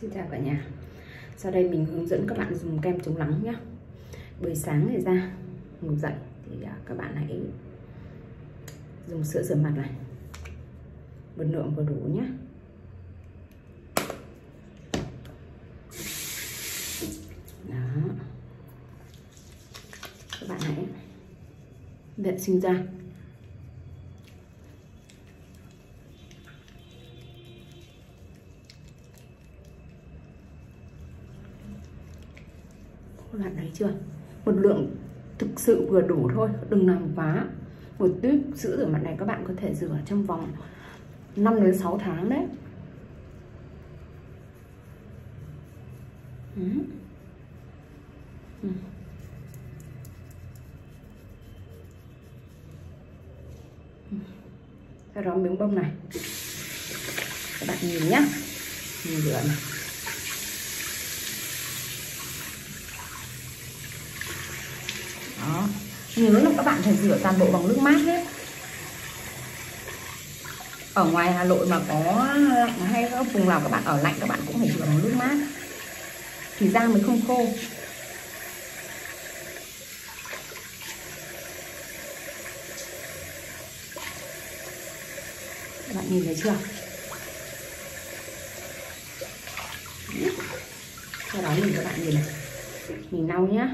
Xin chào cả nhà. Sau đây mình hướng dẫn các bạn dùng kem chống nắng nhé Buổi sáng này ra, ngủ dậy thì à, các bạn hãy dùng sữa rửa mặt này. Một lượng vừa đủ nhé đó. Các bạn hãy vệ sinh da. Các bạn thấy chưa? Một lượng thực sự vừa đủ thôi, đừng làm quá. Một tuyết sữa rửa mặt này các bạn có thể rửa trong vòng 5 đến 6 tháng đấy. Ừ. Ừ. ừ. sau đó miếng bông này. Các bạn nhìn nhá. Nhìn rửa này đó nhớ là các bạn phải rửa toàn bộ bằng nước mát hết. Ở ngoài Hà Nội mà có lạnh hay các vùng nào các bạn ở lạnh, các bạn cũng phải rửa bằng nước mát. Thì da mới không khô. Các bạn nhìn thấy chưa? Sau đó mình các bạn nhìn này. Mình lau nhá.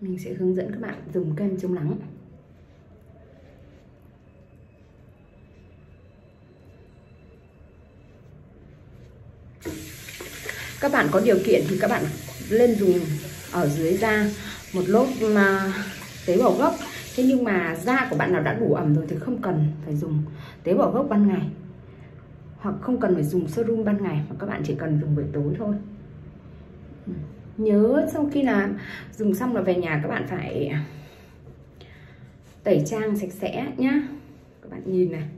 Mình sẽ hướng dẫn các bạn dùng kem chống nắng. Các bạn có điều kiện thì các bạn lên dùng ở dưới da một lốt mà tế bào gốc. Thế nhưng mà da của bạn nào đã đủ ẩm rồi thì không cần phải dùng tế bào gốc ban ngày hoặc không cần phải dùng serum ban ngày, mà các bạn chỉ cần dùng buổi tối thôi. Ừ. Nhớ sau khi là dùng xong là về nhà các bạn phải tẩy trang sạch sẽ nhá. Các bạn nhìn này.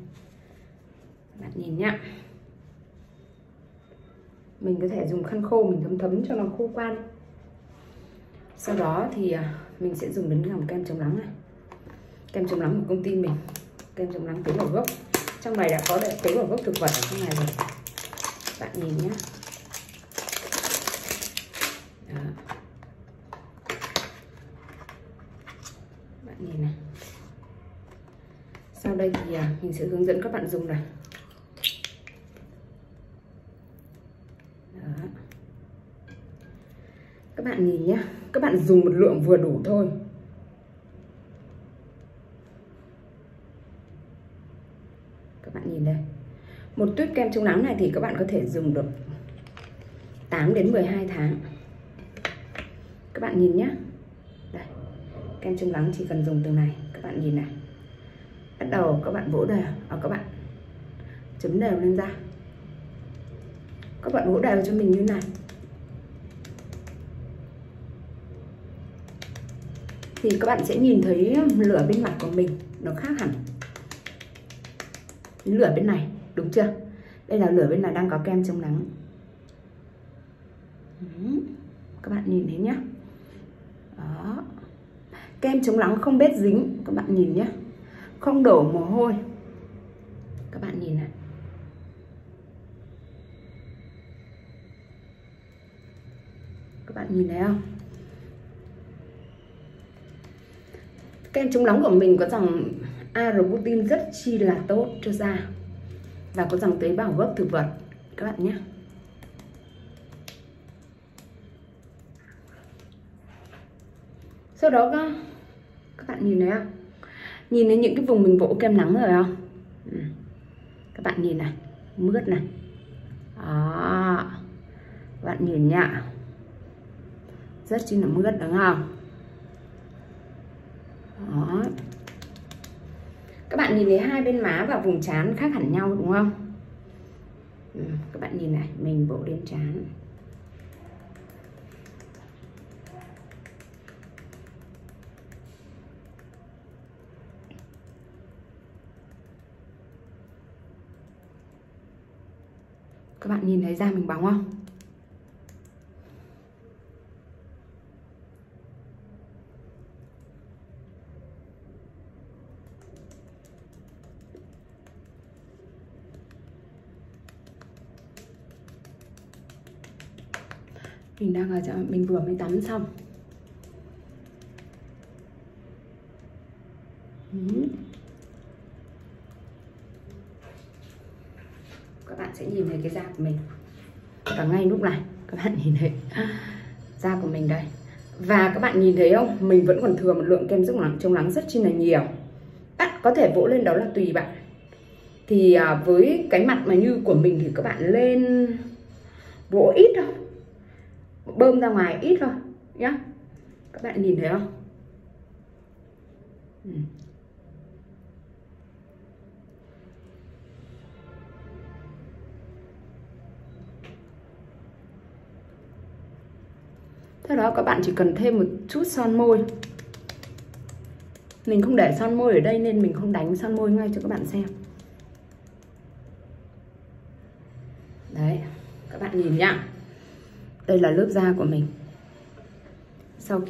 Các bạn nhìn nhá. Mình có thể dùng khăn khô, mình thấm thấm cho nó khô quan. Sau đó thì à, mình sẽ dùng đến lòng kem chống nắng này. Kem chống nắng của công ty mình. Kem chống nắng tế bào gốc trong này đã có tế bào gốc thực vật ở trong này rồi. Bạn nhìn nhé Đó. bạn nhìn này. Sau đây thì à, mình sẽ hướng dẫn các bạn dùng này. Đó. các bạn nhìn nhé các bạn dùng một lượng vừa đủ thôi các bạn nhìn đây một tuyết kem chống nắng này thì các bạn có thể dùng được 8 đến 12 tháng. Các bạn nhìn nhé đây, kem chống nắng chỉ cần dùng từ này. Các bạn nhìn này. Bắt đầu các bạn vỗ đều. Ở các bạn chấm đều lên da. Các bạn vỗ đều cho mình như này. Thì các bạn sẽ nhìn thấy lửa bên mặt của mình nó khác hẳn. Lửa bên này đúng chưa? Đây là lửa bên này đang có kem chống nắng. Các bạn nhìn thấy nhá. Đó. Kem chống nắng không bết dính. Các bạn nhìn nhé không đổ mồ hôi. Các bạn nhìn này các bạn nhìn thấy không? Kem chống nắng của mình có dòng arbutin rất chi là tốt cho da và có dòng tế bào gốc thực vật. Các bạn nhé. Sau đó, các bạn nhìn thấy không? Nhìn thấy những cái vùng mình vỗ kem nắng rồi không? Ừ. các bạn nhìn này, mướt này. Đó. Các bạn nhìn nhá. Rất chi là mướt, đúng không? Đó các bạn nhìn thấy hai bên má và vùng trán khác hẳn nhau đúng không? Ừ, các bạn nhìn này mình vỗ đến trán. Các bạn nhìn thấy da mình bóng không? Mình đang ở mình vừa mới tắm xong. Các bạn sẽ nhìn thấy cái da của mình. Và ngay lúc này, các bạn nhìn thấy. Da của mình đây. Và các bạn nhìn thấy không? Mình vẫn còn thừa một lượng kem dưỡng nắng chống nắng rất chi là nhiều. Bạn có thể vỗ lên đó là tùy bạn. Thì à, với cái mặt mà như của mình thì các bạn lên vỗ ít thôi bơm ra ngoài ít thôi nhá. Các bạn nhìn thấy không? Ừ. Sau đó các bạn chỉ cần thêm một chút son môi. Mình không để son môi ở đây nên mình không đánh son môi ngay cho các bạn xem. Đấy, các bạn nhìn nhá. Đây là lớp da của mình. Sau khi